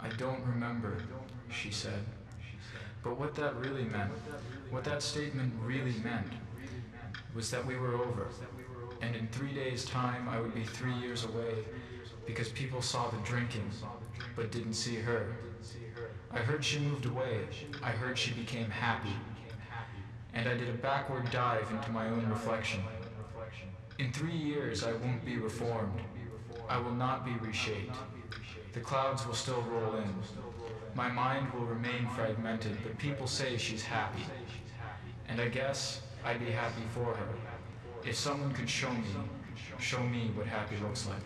I don't remember, she said. But what that really meant, what that statement really meant, was that we were over. And in three days' time, I would be three years away because people saw the drinking, but didn't see her. I heard she moved away. I heard she became happy. And I did a backward dive into my own reflection. In three years, I won't be reformed. I will not be reshaped. The clouds will still roll in. My mind will remain fragmented, but people say she's happy. And I guess I'd be happy for her. If someone could show me, show me what happy looks like.